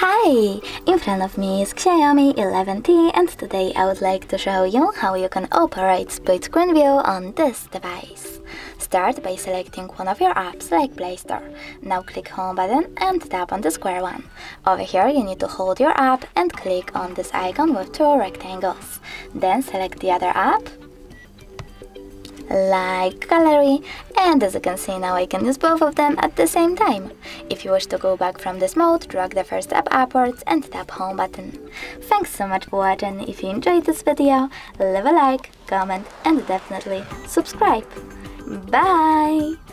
Hey! In front of me is Xiaomi 11T and today I would like to show you how you can operate split screen view on this device. Start by selecting one of your apps like Play Store. Now click home button and tap on the square one. Over here you need to hold your app and click on this icon with two rectangles. Then select the other app like gallery and as you can see now I can use both of them at the same time. If you wish to go back from this mode, drag the first tab upwards and tap home button. Thanks so much for watching, if you enjoyed this video, leave a like, comment and definitely subscribe. Bye!